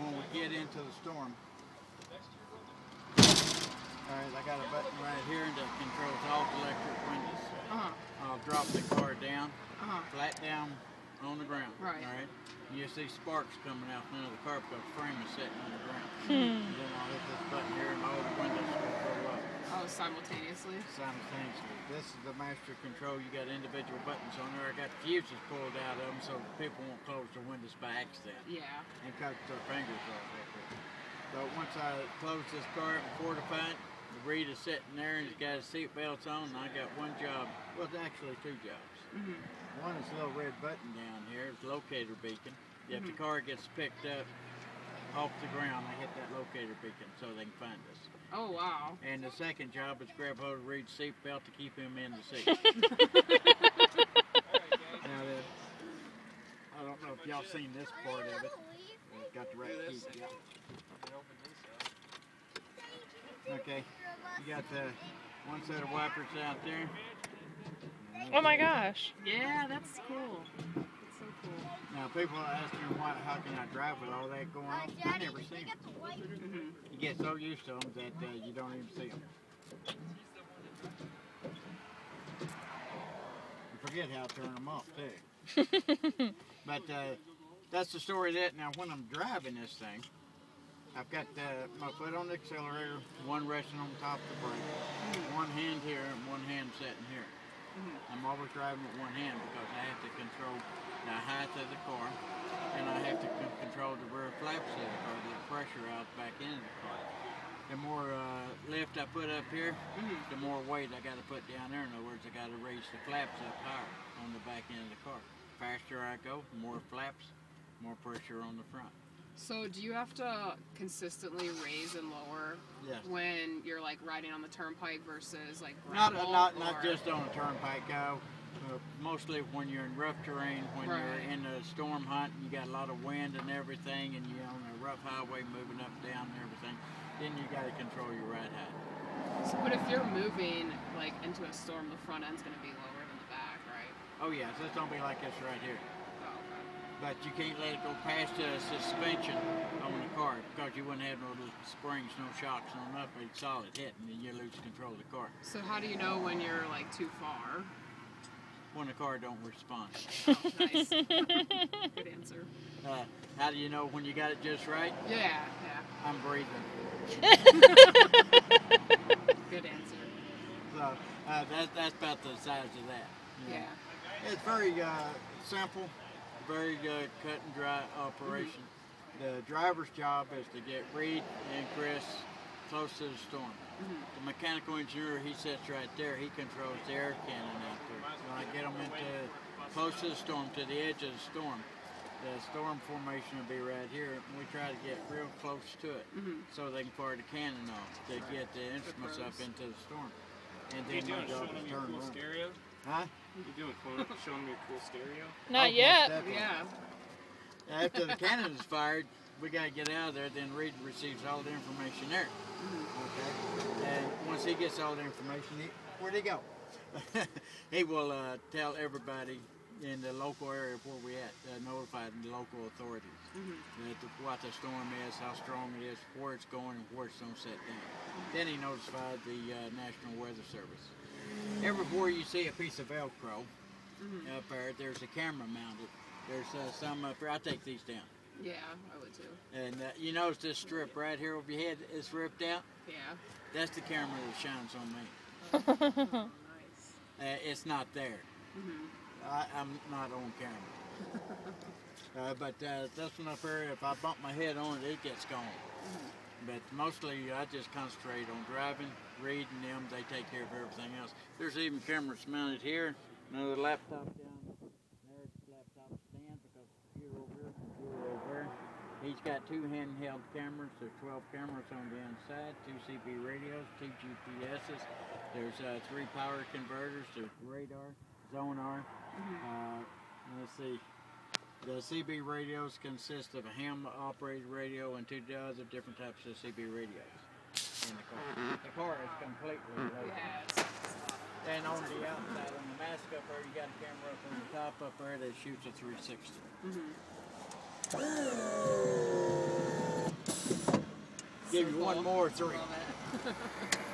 when we get into the storm. All right, I got a button right here that controls all electric windows. Uh-huh. I'll drop the car down, Uh-huh. flat down on the ground. Right. All right. And you see sparks coming out from under the car because the frame is sitting on the ground. Hmm. Then I'll hit this button here and all the windows will go up Oh, simultaneously. simultaneously. This is the master control. You got individual buttons on there. I got fuses pulled out of them so people won't close their windows by accident Yeah. and cut their fingers off. There. So once I close this car and fortify it, the Reed is sitting there and he's got his seat belts on. And I got one job. Well, it's actually two jobs. Mm -hmm. One is a little red button down here. It's locator beacon. If the car gets picked up off the ground, I hit that locator beacon so they can find us. Oh wow. And the second job is grab hold of Reed's seat belt to keep him in the seat. now, the, I don't know if y'all seen this part of it. It's got the right key. Yeah. Okay, you got the one set of wipers out there. Oh my gosh. Yeah, that's cool. That's so cool. Now people are asking why, how can I drive with all that going on? I never see them. Mhm. You get so used to them that uh, you don't even see them. You forget how to turn them off too. but uh, that's the story of that. Now when I'm driving this thing, I've got uh, my foot on the accelerator, one resting on top of the brake, one hand here and one hand sitting here. Mhm. I'm always driving with one hand because I have to control the height of the car and I have to con- control the rear flaps of the car, get pressure out back into the car. The more uh, lift I put up here, Mhm. the more weight I got to put down there. In other words, I got to raise the flaps up higher on the back end of the car. Faster I go, more flaps, more pressure on the front. So do you have to consistently raise and lower Yes. when you're like riding on the turnpike versus like Not not not just on a turnpike go. Uh, mostly when you're in rough terrain, when Right. you're in a storm hunt, and you got a lot of wind and everything, and you're on a rough highway moving up and down and everything. Then you got to control your ride height. So, but if you're moving like into a storm, the front end's gonna be lower than the back, right? Oh yes, yeah, so it's gonna be like this right here. But you can't let it go past the suspension on the car because you wouldn't have no springs, no shocks, no nothing. It's solid hit, and then you lose control of the car So how do you know when you're like too far? when the car don't respond. Oh, nice. Good answer. Uh, how do you know when you got it just right? Yeah, yeah. I'm breathing. Good answer. So uh, that's that's about the size of that. know. Yeah. It's very uh, simple, very good cut and dry operation. The driver's job is to get Reed and Chris close to the storm. Mm-hmm. The mechanical engineer, he sits right there. He controls the air cannon out there. When I get them into close to the storm, to the edge of the storm, the storm formation will be right here. And we try to get real close to it mm-hmm. so they can fire the cannon off to get the instruments up into the storm. And You then my doing job showing is me a turn cool around. stereo? Huh? You doing cool, showing me a cool stereo? Not most yet. definitely. Yeah. After the cannon is fired, we got to get out of there. Then Reed receives all the information there. Okay. And once he gets all the information, he, where'd he go? he will uh, tell everybody in the local area where we at, uh, notify the local authorities that the, what the storm is, how strong it is, where it's going, and where it's going to set down. Then he notified the uh, National Weather Service. Everywhere you see a piece of Velcro up there, there's a camera mounted. There's uh, some up here. I take these down. Yeah, I would too. And uh, you notice this strip right here over your head is ripped out? Yeah. That's the camera that shines on me. Oh, nice. Uh, it's not there. Mhm. I, I'm not on camera. uh, but uh, this one up here, if I bump my head on it, it gets gone. But mostly I just concentrate on driving, reading them. They take care of everything else. There's even cameras mounted here. Another laptop down there. Laptop stand because computer over here, computer over there. He's got two handheld cameras. There's 12 cameras on the inside, two CB radios, two GPSs. There's uh, three power converters. There's radar, sonar. Uh, let's see. The CB radios consist of a ham-operated radio and two other different types of CB radios in the car. The car is completely loaded. Yeah. It's, it's a lot. And on the outside, on the mask up there, you got a camera up on the top up there that shoots a 360. Mhm. Give so you one more three.